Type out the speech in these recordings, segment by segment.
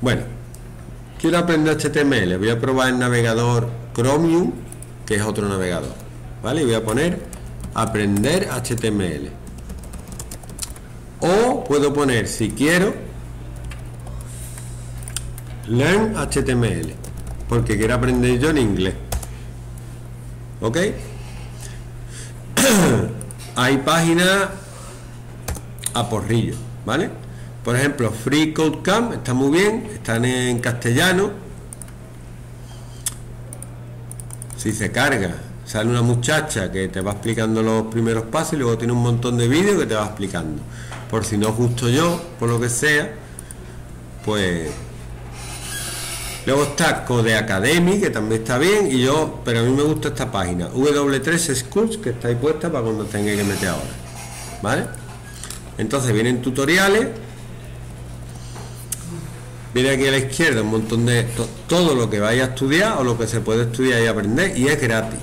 Bueno, quiero aprender HTML. Voy a probar el navegador Chromium, que es otro navegador. ¿Vale? Y voy a poner aprender HTML. O puedo poner, si quiero, learn HTML. Porque quiero aprender yo en inglés. ¿Ok? Hay páginas a porrillo, ¿vale? Por ejemplo, Free Code Camp está muy bien, están en castellano. Si se carga, sale una muchacha que te va explicando los primeros pasos y luego tiene un montón de vídeos que te va explicando. Por si no os gusto yo, por lo que sea, pues Luego está Code Academy, que también está bien, y yo, pero a mí me gusta esta página, W3 Schools, que está ahí puesta para cuando tenga que meter ahora. ¿Vale? Entonces vienen tutoriales, viene aquí a la izquierda un montón de todo lo que vaya a estudiar o lo que se puede estudiar y aprender, y es gratis.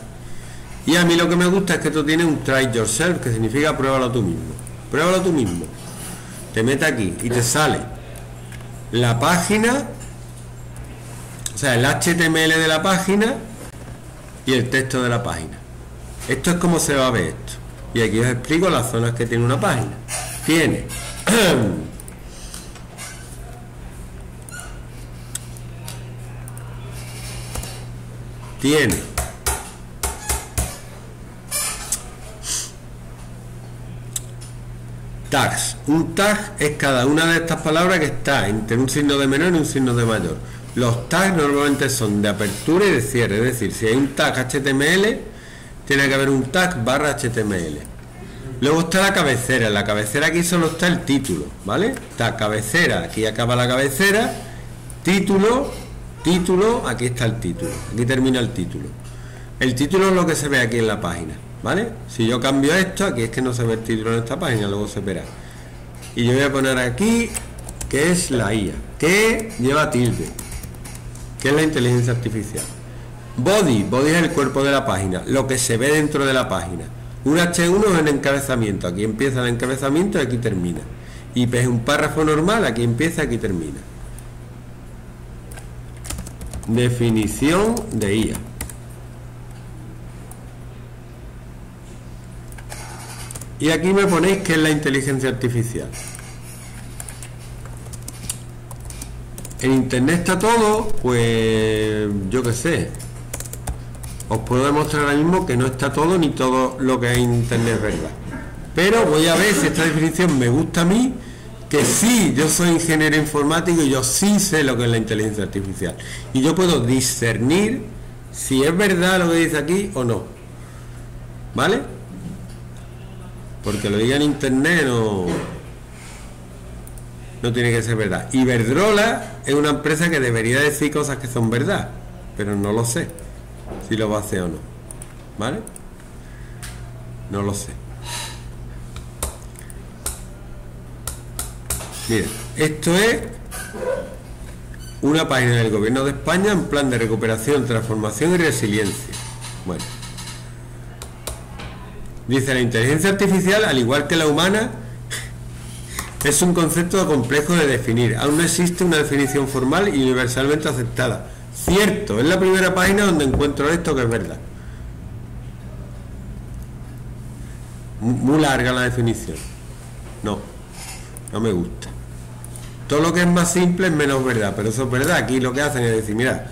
Y a mí lo que me gusta es que esto tiene un try yourself, que significa pruébalo tú mismo. Pruébalo tú mismo. Te mete aquí y te sale la página o sea, el HTML de la página y el texto de la página. Esto es como se va a ver esto. Y aquí os explico las zonas que tiene una página. Tiene tiene tags. Un tag es cada una de estas palabras que está entre un signo de menor y un signo de mayor. Los tags normalmente son de apertura y de cierre, es decir, si hay un tag HTML, tiene que haber un tag barra HTML. Luego está la cabecera, en la cabecera aquí solo está el título, ¿vale? Está cabecera, aquí acaba la cabecera, título, título, aquí está el título, aquí termina el título. El título es lo que se ve aquí en la página, ¿vale? Si yo cambio esto, aquí es que no se ve el título en esta página, luego se verá. Y yo voy a poner aquí que es la IA, que lleva tilde que es la inteligencia artificial. Body, body es el cuerpo de la página, lo que se ve dentro de la página. Un H1 es el encabezamiento, aquí empieza el encabezamiento y aquí termina. Y es un párrafo normal, aquí empieza, aquí termina. Definición de IA. Y aquí me ponéis que es la inteligencia artificial. En internet está todo, pues yo qué sé. Os puedo demostrar ahora mismo que no está todo ni todo lo que hay en internet verdad. Pero voy a ver si esta definición me gusta a mí, que sí, yo soy ingeniero informático y yo sí sé lo que es la inteligencia artificial. Y yo puedo discernir si es verdad lo que dice aquí o no. ¿Vale? Porque lo diga en internet no tiene que ser verdad. Iberdrola es una empresa que debería decir cosas que son verdad, pero no lo sé si lo va a hacer o no. ¿Vale? No lo sé. Miren, esto es una página del gobierno de España en plan de recuperación, transformación y resiliencia. Bueno. Dice la inteligencia artificial, al igual que la humana, es un concepto complejo de definir. Aún no existe una definición formal y universalmente aceptada. Cierto, es la primera página donde encuentro esto que es verdad. Muy larga la definición. No, no me gusta. Todo lo que es más simple es menos verdad, pero eso es verdad. Aquí lo que hacen es decir, mira,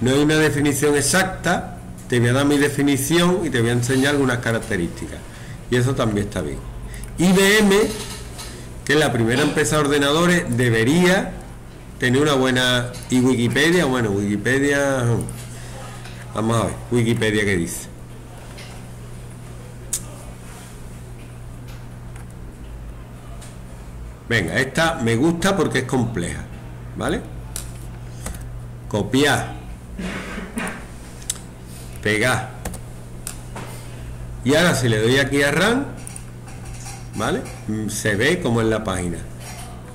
no hay una definición exacta, te voy a dar mi definición y te voy a enseñar algunas características. Y eso también está bien. IBM que la primera empresa de ordenadores debería tener una buena... Y Wikipedia, bueno, Wikipedia... Vamos a ver, Wikipedia qué dice. Venga, esta me gusta porque es compleja, ¿vale? Copiar. Pegar. Y ahora si le doy aquí a RAM, ¿vale? Mm, se ve como en la página.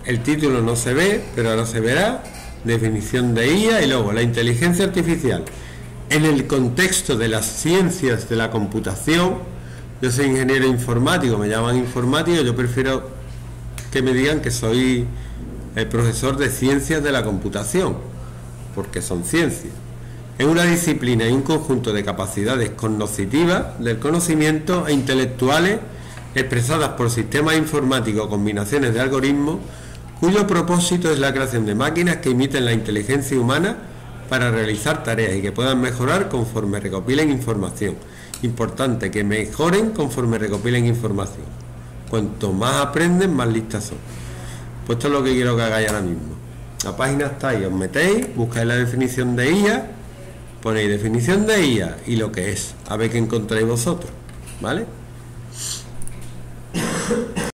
El título no se ve, pero ahora se verá. Definición de IA y luego la inteligencia artificial. En el contexto de las ciencias de la computación, yo soy ingeniero informático, me llaman informático, yo prefiero que me digan que soy el profesor de ciencias de la computación, porque son ciencias. Es una disciplina y un conjunto de capacidades cognitivas del conocimiento e intelectuales expresadas por sistemas informáticos o combinaciones de algoritmos cuyo propósito es la creación de máquinas que imiten la inteligencia humana para realizar tareas y que puedan mejorar conforme recopilen información. Importante que mejoren conforme recopilen información. Cuanto más aprenden, más listas son. Pues esto es lo que quiero que hagáis ahora mismo. La página está ahí, os metéis, buscáis la definición de IA, ponéis definición de IA y lo que es, a ver qué encontráis vosotros, ¿vale?